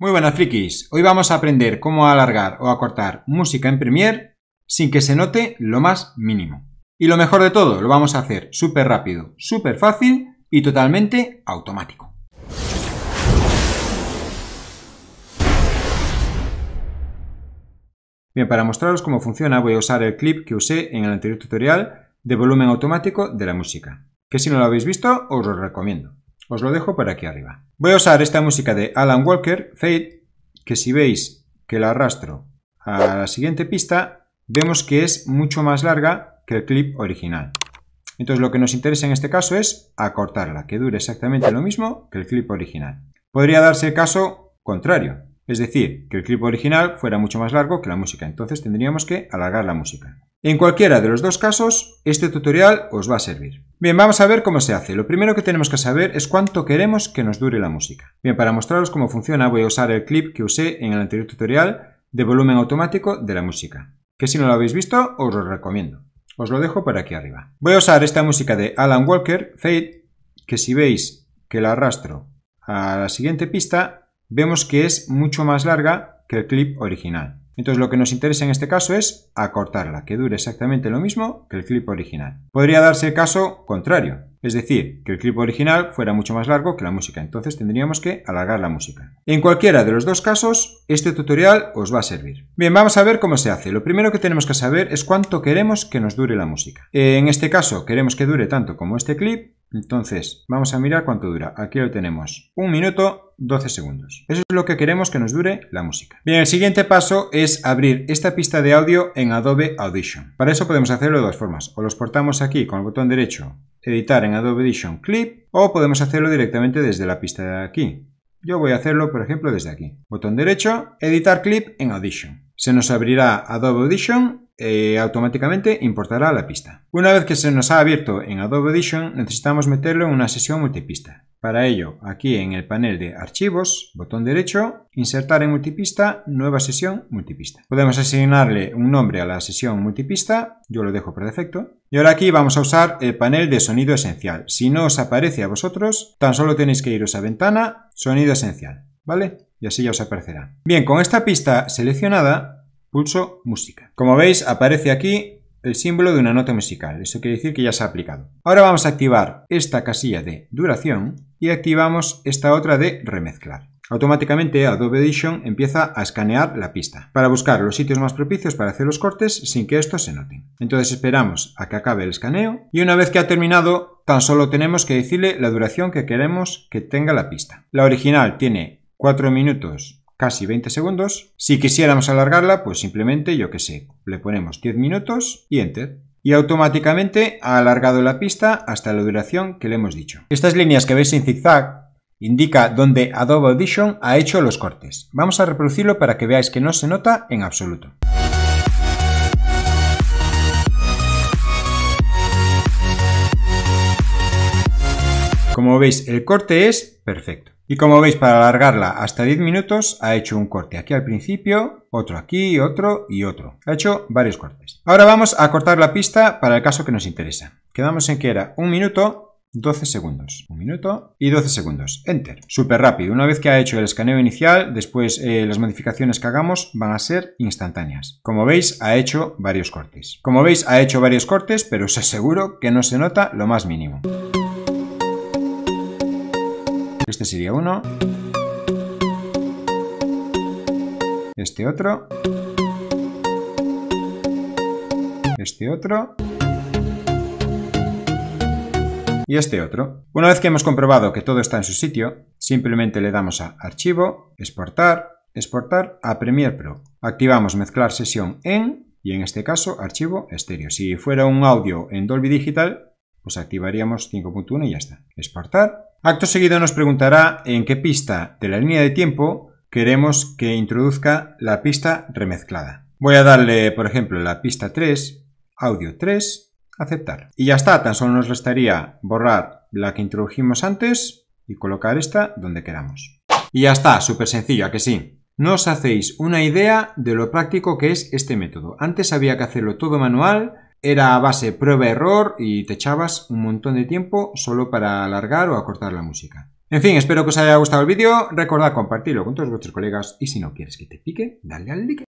Muy buenas frikis, hoy vamos a aprender cómo alargar o acortar música en Premiere sin que se note lo más mínimo. Y lo mejor de todo, lo vamos a hacer súper rápido, súper fácil y totalmente automático. Bien, para mostraros cómo funciona voy a usar el clip que usé en el anterior tutorial de volumen automático de la música, que si no lo habéis visto os lo recomiendo. Os lo dejo por aquí arriba. Voy a usar esta música de Alan Walker, Fade, que si veis que la arrastro a la siguiente pista, vemos que es mucho más larga que el clip original. Entonces lo que nos interesa en este caso es acortarla, que dure exactamente lo mismo que el clip original. Podría darse el caso contrario, es decir, que el clip original fuera mucho más largo que la música, entonces tendríamos que alargar la música. En cualquiera de los dos casos, este tutorial os va a servir. Bien, vamos a ver cómo se hace. Lo primero que tenemos que saber es cuánto queremos que nos dure la música. Bien, para mostraros cómo funciona voy a usar el clip que usé en el anterior tutorial de volumen automático de la música, que si no lo habéis visto os lo recomiendo. Os lo dejo por aquí arriba. Voy a usar esta música de Alan Walker, Fade, que si veis que la arrastro a la siguiente pista, vemos que es mucho más larga que el clip original. Entonces lo que nos interesa en este caso es acortarla, que dure exactamente lo mismo que el clip original. Podría darse el caso contrario, es decir, que el clip original fuera mucho más largo que la música, entonces tendríamos que alargar la música. En cualquiera de los dos casos, este tutorial os va a servir. Bien, vamos a ver cómo se hace. Lo primero que tenemos que saber es cuánto queremos que nos dure la música. En este caso queremos que dure tanto como este clip, entonces, vamos a mirar cuánto dura. Aquí lo tenemos. Un minuto, 12 segundos. Eso es lo que queremos que nos dure la música. Bien, el siguiente paso es abrir esta pista de audio en Adobe Audition. Para eso podemos hacerlo de dos formas. O lo exportamos aquí con el botón derecho, editar en Adobe Audition Clip, o podemos hacerlo directamente desde la pista de aquí. Yo voy a hacerlo, por ejemplo, desde aquí. Botón derecho, editar clip en Audition. Se nos abrirá Adobe Audition eh, automáticamente importará la pista. Una vez que se nos ha abierto en Adobe Audition, necesitamos meterlo en una sesión multipista. Para ello, aquí en el panel de Archivos, botón derecho, Insertar en multipista, Nueva sesión multipista. Podemos asignarle un nombre a la sesión multipista, yo lo dejo por defecto. Y ahora aquí vamos a usar el panel de sonido esencial. Si no os aparece a vosotros, tan solo tenéis que iros a Ventana, Sonido esencial, ¿vale? Y así ya os aparecerá. Bien, con esta pista seleccionada, Pulso música. Como veis aparece aquí el símbolo de una nota musical. Eso quiere decir que ya se ha aplicado. Ahora vamos a activar esta casilla de duración y activamos esta otra de remezclar. Automáticamente Adobe Edition empieza a escanear la pista para buscar los sitios más propicios para hacer los cortes sin que esto se note. Entonces esperamos a que acabe el escaneo y una vez que ha terminado tan solo tenemos que decirle la duración que queremos que tenga la pista. La original tiene 4 minutos casi 20 segundos. Si quisiéramos alargarla, pues simplemente, yo que sé, le ponemos 10 minutos y Enter. Y automáticamente ha alargado la pista hasta la duración que le hemos dicho. Estas líneas que veis en zigzag indica dónde Adobe Audition ha hecho los cortes. Vamos a reproducirlo para que veáis que no se nota en absoluto. Como veis, el corte es perfecto. Y como veis, para alargarla hasta 10 minutos, ha hecho un corte aquí al principio, otro aquí, otro y otro. Ha hecho varios cortes. Ahora vamos a cortar la pista para el caso que nos interesa. Quedamos en que era un minuto 12 segundos. Un minuto y 12 segundos. Enter. Súper rápido. Una vez que ha hecho el escaneo inicial, después eh, las modificaciones que hagamos van a ser instantáneas. Como veis, ha hecho varios cortes. Como veis, ha hecho varios cortes, pero os aseguro que no se nota lo más mínimo. Este sería uno. Este otro. Este otro. Y este otro. Una vez que hemos comprobado que todo está en su sitio, simplemente le damos a Archivo, Exportar, Exportar a Premiere Pro. Activamos Mezclar sesión en, y en este caso, Archivo Estéreo. Si fuera un audio en Dolby Digital, pues activaríamos 5.1 y ya está. Exportar Acto seguido nos preguntará en qué pista de la línea de tiempo queremos que introduzca la pista remezclada. Voy a darle, por ejemplo, la pista 3, audio 3, aceptar. Y ya está, tan solo nos restaría borrar la que introdujimos antes y colocar esta donde queramos. Y ya está, súper sencillo, ¿a que sí? No os hacéis una idea de lo práctico que es este método. Antes había que hacerlo todo manual era a base prueba-error y te echabas un montón de tiempo solo para alargar o acortar la música. En fin, espero que os haya gustado el vídeo. Recordad compartirlo con todos vuestros colegas y si no quieres que te pique, dale al like.